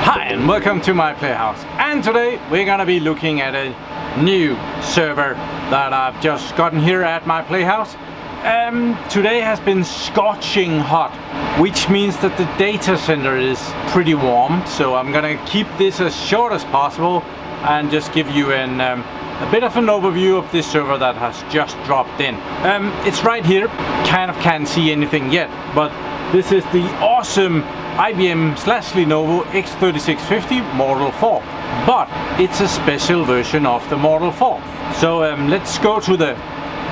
Hi and welcome to my playhouse. And today we're gonna be looking at a new server that I've just gotten here at my playhouse. Um, today has been scorching hot which means that the data center is pretty warm. So I'm gonna keep this as short as possible and just give you an, um, a bit of an overview of this server that has just dropped in. Um, it's right here, kind of can't see anything yet but this is the awesome IBM slash Lenovo X3650 Model 4 but it's a special version of the Model 4 so um, let's go to the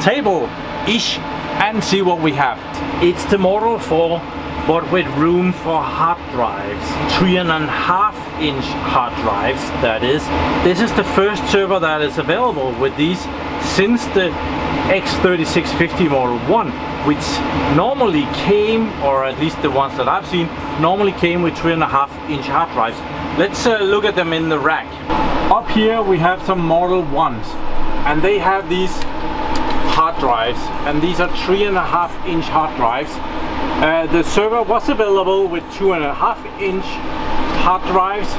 table ish and see what we have. It's the Model 4 but with room for hard drives three and a half inch hard drives that is this is the first server that is available with these since the X3650 Model 1 which normally came, or at least the ones that I've seen, normally came with three and a half inch hard drives. Let's uh, look at them in the rack. Up here we have some Model 1s and they have these hard drives and these are three and a half inch hard drives. Uh, the server was available with two and a half inch hard drives.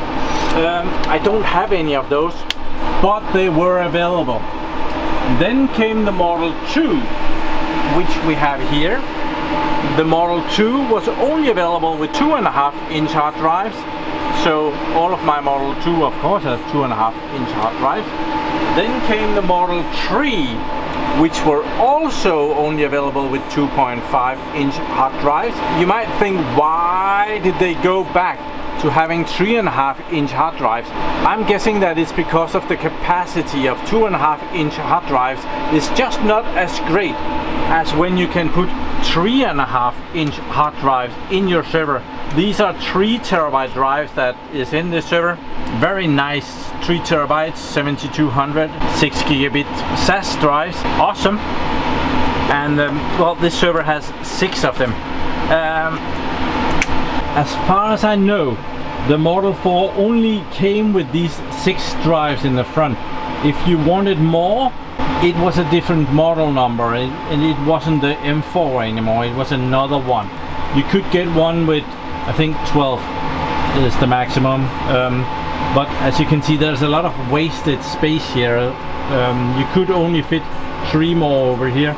Um, I don't have any of those, but they were available. Then came the Model 2 which we have here. The Model 2 was only available with two and a half inch hard drives. So all of my Model 2 of course has two and a half inch hard drives. Then came the Model 3 which were also only available with 2.5 inch hard drives. You might think why did they go back to having three and a half inch hard drives. I'm guessing that it's because of the capacity of two and a half inch hard drives is just not as great as when you can put three and a half inch hard drives in your server. These are three terabyte drives that is in this server. Very nice three terabytes, 7200, six gigabit SAS drives. Awesome. And um, well, this server has six of them. Um, as far as I know, the Model 4 only came with these six drives in the front. If you wanted more, it was a different model number and it wasn't the M4 anymore, it was another one. You could get one with, I think 12 is the maximum. Um, but as you can see, there's a lot of wasted space here. Um, you could only fit three more over here.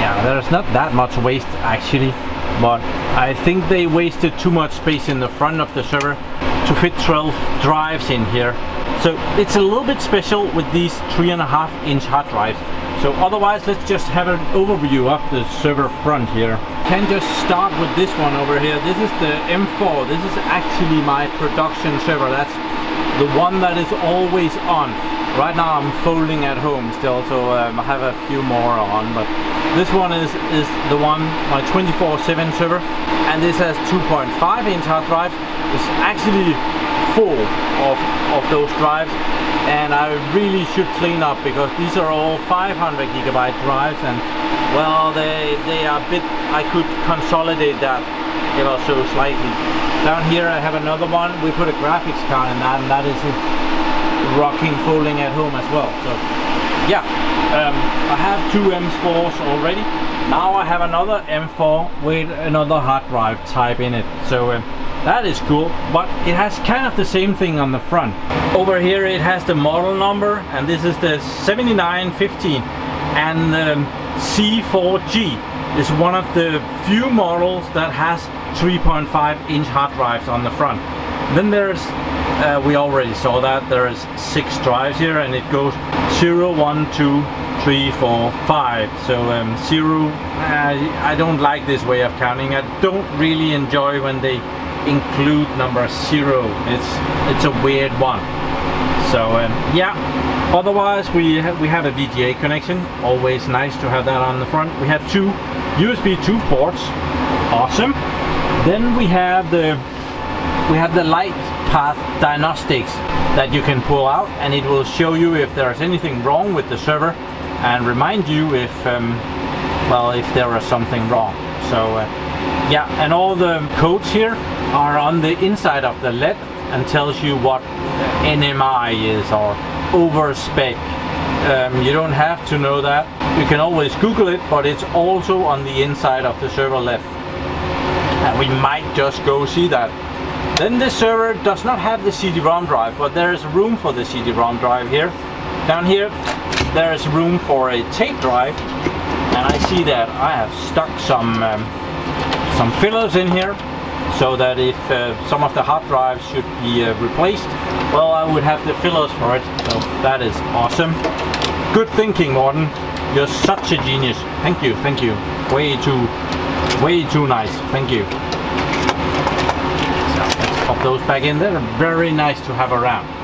Yeah, there's not that much waste actually. But I think they wasted too much space in the front of the server to fit 12 drives in here. So it's a little bit special with these three and a half inch hard drives. So otherwise let's just have an overview of the server front here. Can just start with this one over here. This is the M4 this is actually my production server. That's the one that is always on Right now I'm folding at home still, so um, I have a few more on, but this one is, is the one, my 24-7 server, and this has 2.5 inch hard drive. It's actually full of, of those drives, and I really should clean up because these are all 500 gigabyte drives, and well, they, they are a bit, I could consolidate that you know, so slightly. Down here I have another one, we put a graphics card in that, and that is rocking folding at home as well. So yeah um, I have two M4s already. Now I have another M4 with another hard drive type in it. So um, that is cool but it has kind of the same thing on the front. Over here it has the model number and this is the 7915 and um, C4G is one of the few models that has 3.5 inch hard drives on the front. Then there's uh, we already saw that there is six drives here and it goes 0 1 2 3 4 5 so um, 0 uh, I don't like this way of counting. I don't really enjoy when they include number 0 it's it's a weird one. So um, yeah. Otherwise we ha we have a VGA connection. Always nice to have that on the front. We have two USB 2 ports. Awesome. Then we have the we have the light path diagnostics that you can pull out and it will show you if there's anything wrong with the server and remind you if um, well if there is something wrong. So uh, yeah and all the codes here are on the inside of the LED and tells you what NMI is or over spec Um, you don't have to know that. You can always Google it, but it's also on the inside of the server led. And we might just go see that. Then this server does not have the CD-ROM drive, but there is room for the CD-ROM drive here. Down here, there is room for a tape drive, and I see that I have stuck some um, some fillers in here so that if uh, some of the hard drives should be uh, replaced, well, I would have the fillers for it. So that is awesome. Good thinking, Morten. You're such a genius. Thank you, thank you. Way too, way too nice. Thank you. So let's pop those back in there. Very nice to have around.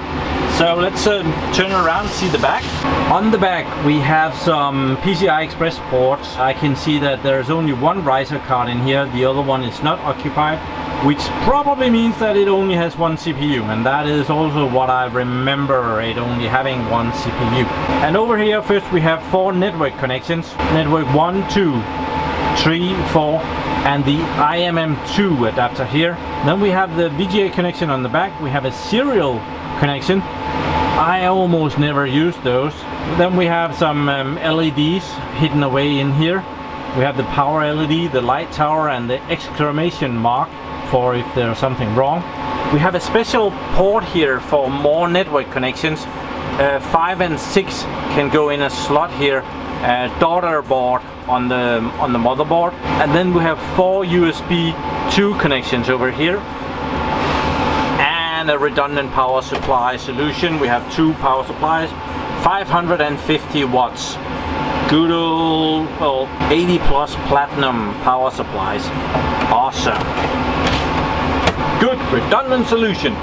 So let's uh, turn around, and see the back. On the back we have some PCI Express ports. I can see that there's only one riser card in here, the other one is not occupied, which probably means that it only has one CPU, and that is also what I remember, it only having one CPU. And over here first we have four network connections, network 1, 2, 3, 4, and the IMM2 adapter here. Then we have the VGA connection on the back, we have a serial connection. I almost never use those. Then we have some um, LEDs hidden away in here. We have the power LED, the light tower and the exclamation mark for if there's something wrong. We have a special port here for more network connections. Uh, 5 and 6 can go in a slot here, uh, daughter board on the, on the motherboard. And then we have four USB 2 connections over here and a redundant power supply solution. We have two power supplies, 550 watts. Good old, well, 80 plus platinum power supplies. Awesome. Good redundant solution.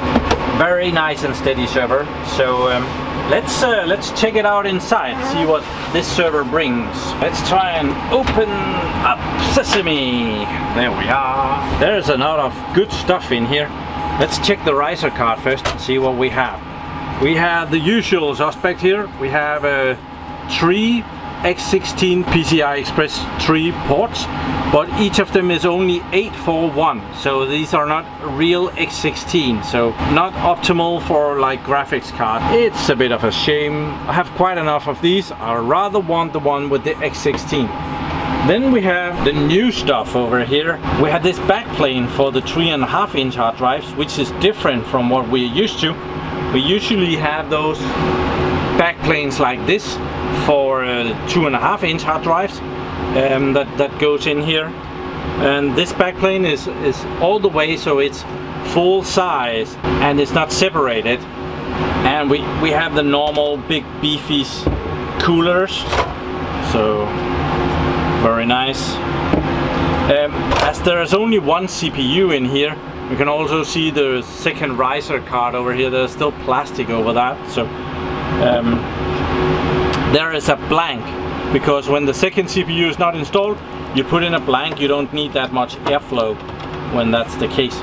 Very nice and steady server. So um, let's uh, let's check it out inside. See what this server brings. Let's try and open up Sesame. There we are. There's a lot of good stuff in here. Let's check the riser card first and see what we have. We have the usual suspect here. We have a three X16 PCI Express 3 ports, but each of them is only 841, so these are not real X16, so not optimal for like graphics card. It's a bit of a shame. I have quite enough of these. I rather want the one with the X16. Then we have the new stuff over here. We have this backplane for the three and a half inch hard drives, which is different from what we're used to. We usually have those backplanes like this for uh, two and a half inch hard drives um, that, that goes in here. And this backplane is, is all the way so it's full size and it's not separated. And we, we have the normal big beefy coolers. So very nice. Um, as there is only one CPU in here, you can also see the second riser card over here. There's still plastic over that. So um, there is a blank because when the second CPU is not installed, you put in a blank, you don't need that much airflow when that's the case.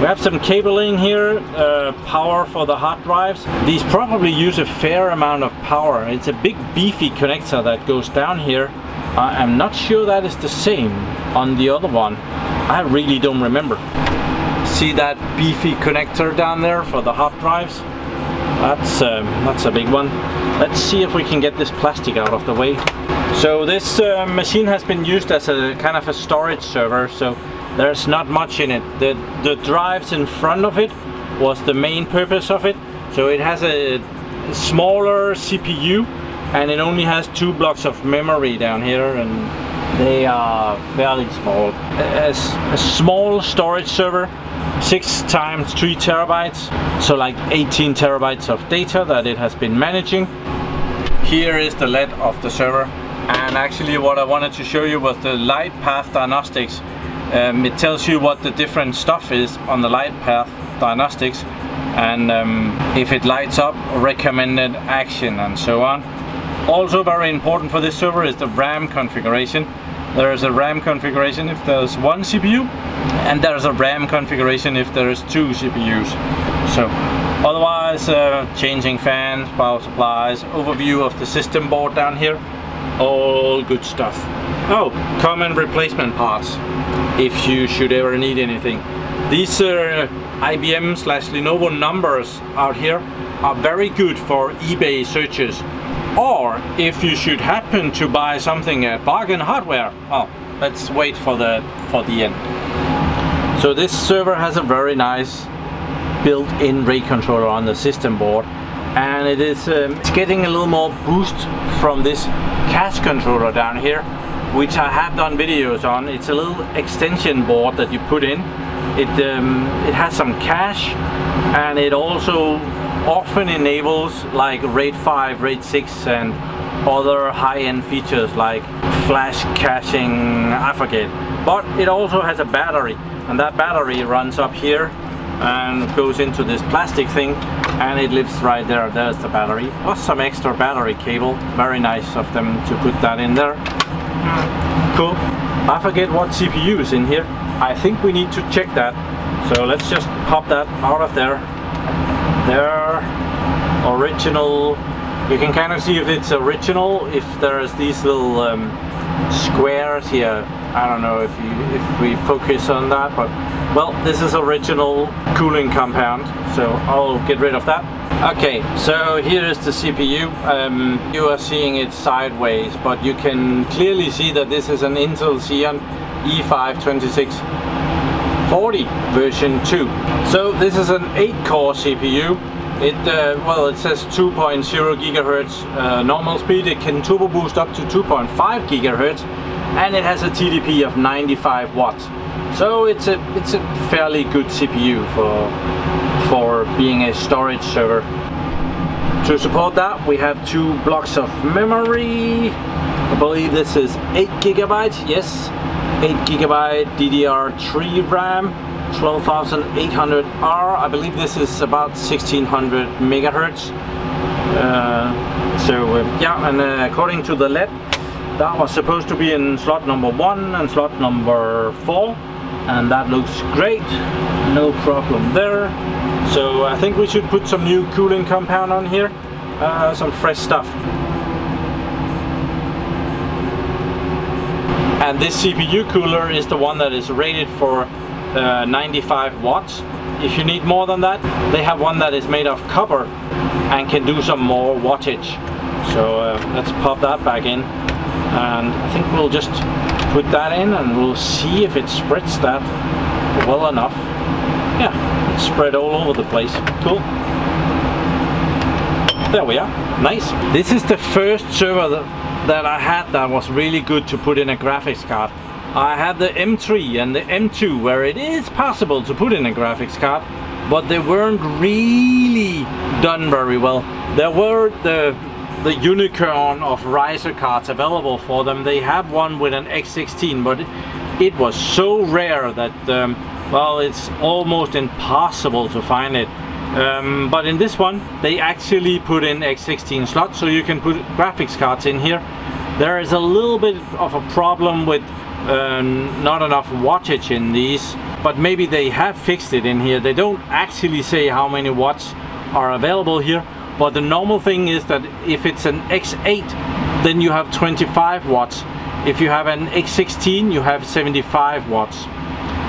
We have some cabling here, uh, power for the hard drives. These probably use a fair amount of power. It's a big beefy connector that goes down here I am not sure that is the same on the other one. I really don't remember. See that beefy connector down there for the hard drives? That's, um, that's a big one. Let's see if we can get this plastic out of the way. So this uh, machine has been used as a kind of a storage server, so there's not much in it. The, the drives in front of it was the main purpose of it. So it has a smaller CPU and it only has two blocks of memory down here and they are fairly small. As a small storage server, six times three terabytes, so like 18 terabytes of data that it has been managing. Here is the LED of the server and actually what I wanted to show you was the light path diagnostics. Um, it tells you what the different stuff is on the light path diagnostics and um, if it lights up, recommended action and so on. Also very important for this server is the RAM configuration. There is a RAM configuration if there's one CPU and there's a RAM configuration if there's two CPUs. So otherwise uh, changing fans, power supplies, overview of the system board down here, all good stuff. Oh, common replacement parts if you should ever need anything. These uh, IBM slash Lenovo numbers out here are very good for eBay searches or if you should happen to buy something at Bargain Hardware. Oh, let's wait for the for the end. So this server has a very nice built-in RAID controller on the system board and it is um, it's getting a little more boost from this cache controller down here which I have done videos on. It's a little extension board that you put in. It, um, it has some cache and it also often enables like RAID 5, RAID 6 and other high-end features like flash caching, I forget. But it also has a battery and that battery runs up here and goes into this plastic thing and it lives right there. There's the battery. Plus some extra battery cable. Very nice of them to put that in there. Cool. I forget what CPU is in here. I think we need to check that. So let's just pop that out of there. There. Original. You can kind of see if it's original if there's these little um, squares here. I don't know if you if we focus on that but well this is original cooling compound so I'll get rid of that. Okay so here is the CPU um, you are seeing it sideways but you can clearly see that this is an Intel Xeon E5 2640 version 2 so this is an 8 core CPU it uh, well it says 2.0 gigahertz uh, normal speed. It can turbo boost up to 2.5 gigahertz and it has a TDP of 95 watts. So it's a it's a fairly good CPU for for being a storage server. To support that we have two blocks of memory. I believe this is 8 gigabytes. Yes 8 gigabyte DDR3 RAM 12800R. I believe this is about 1600 megahertz. Uh, so uh, yeah, and uh, according to the LED, that was supposed to be in slot number one and slot number four, and that looks great. No problem there. So I think we should put some new cooling compound on here, uh, some fresh stuff. And this CPU cooler is the one that is rated for uh, 95 watts. If you need more than that, they have one that is made of copper and can do some more wattage. So uh, let's pop that back in and I think we'll just put that in and we'll see if it spreads that well enough. Yeah, it's spread all over the place. Cool. There we are. Nice. This is the first server that, that I had that was really good to put in a graphics card. I had the M3 and the M2 where it is possible to put in a graphics card but they weren't really done very well. There were the the unicorn of riser cards available for them. They have one with an X16 but it, it was so rare that um, well it's almost impossible to find it. Um, but in this one they actually put in X16 slots so you can put graphics cards in here. There is a little bit of a problem with uh, not enough wattage in these but maybe they have fixed it in here. They don't actually say how many watts are available here but the normal thing is that if it's an X8 then you have 25 watts. If you have an X16 you have 75 watts.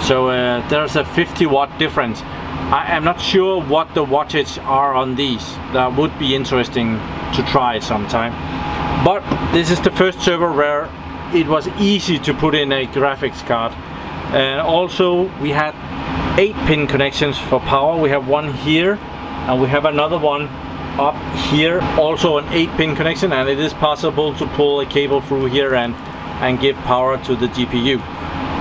So uh, there's a 50 watt difference. I am not sure what the wattage are on these. That would be interesting to try sometime. But this is the first server where it was easy to put in a graphics card. And also we had eight pin connections for power. We have one here and we have another one up here also an eight pin connection and it is possible to pull a cable through here and and give power to the GPU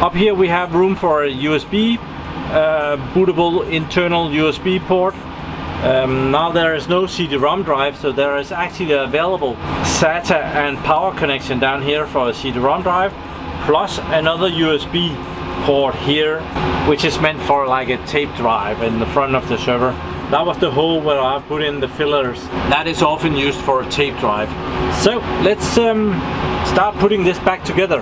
up here we have room for a USB uh, bootable internal USB port um, now there is no CD-ROM drive, so there is actually available SATA and power connection down here for a CD-ROM drive, plus another USB port here, which is meant for like a tape drive in the front of the server. That was the hole where I put in the fillers. That is often used for a tape drive. So let's um, start putting this back together.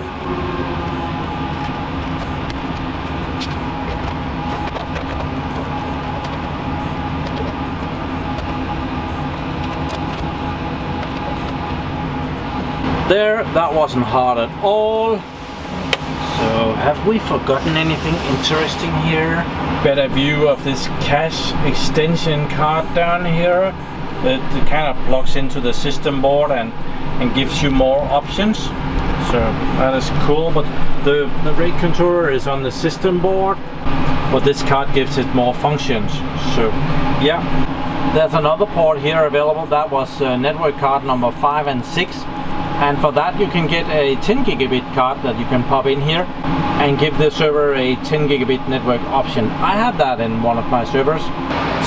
There that wasn't hard at all. So have we forgotten anything interesting here? Better view of this cache extension card down here. It kind of plugs into the system board and and gives you more options. So that is cool but the, the RAID controller is on the system board but this card gives it more functions. So yeah. There's another port here available. That was uh, network card number 5 and 6 and for that you can get a 10 gigabit card that you can pop in here and give the server a 10 gigabit network option. I have that in one of my servers.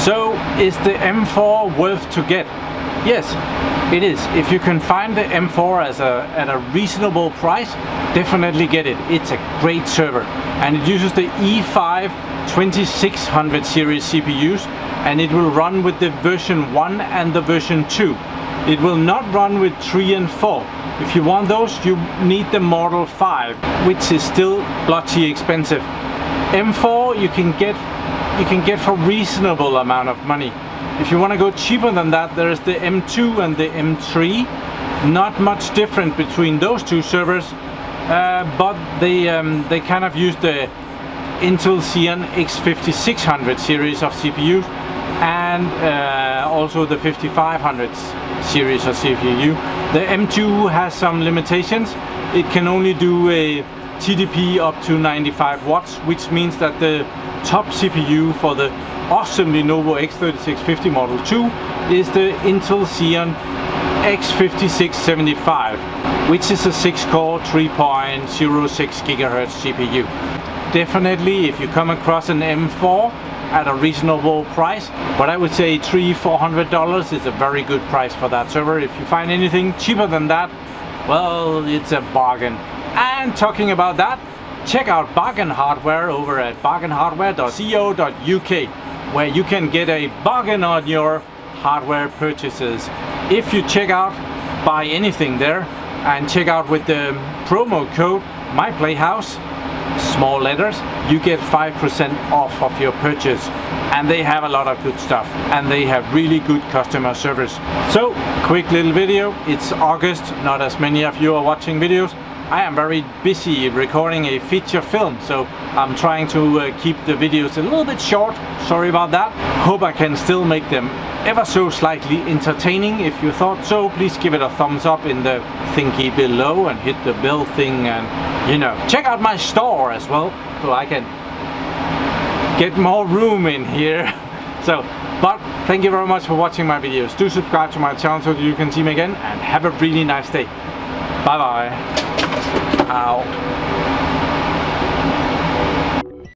So is the M4 worth to get? Yes, it is. If you can find the M4 as a, at a reasonable price, definitely get it. It's a great server and it uses the E5 2600 series CPUs and it will run with the version 1 and the version 2. It will not run with 3 and 4. If you want those, you need the Model 5, which is still bloody expensive. M4 you can get you can get for a reasonable amount of money. If you want to go cheaper than that, there is the M2 and the M3. Not much different between those two servers, uh, but they um, they kind of use the Intel Xeon X5600 series of CPUs and uh, also the 5500 series of CPU. The M2 has some limitations. It can only do a TDP up to 95 watts, which means that the top CPU for the awesome Lenovo X3650 Model 2 is the Intel Xeon X5675, which is a 6-core 3.06 GHz CPU. Definitely, if you come across an M4 at a reasonable price but I would say three four hundred dollars is a very good price for that server. If you find anything cheaper than that well it's a bargain. And talking about that check out bargain hardware over at bargainhardware.co.uk where you can get a bargain on your hardware purchases. If you check out buy anything there and check out with the promo code myplayhouse small letters, you get 5% off of your purchase. And they have a lot of good stuff and they have really good customer service. So, quick little video. It's August, not as many of you are watching videos. I am very busy recording a feature film, so I'm trying to uh, keep the videos a little bit short. Sorry about that. Hope I can still make them ever so slightly entertaining. If you thought so, please give it a thumbs up in the thingy below and hit the bell thing and, you know, check out my store as well, so I can get more room in here. so, but thank you very much for watching my videos. Do subscribe to my channel so you can see me again and have a really nice day. Bye bye. Ow.